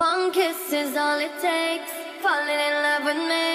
One kiss is all it takes. Falling in love with me.